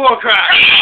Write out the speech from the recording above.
more crack.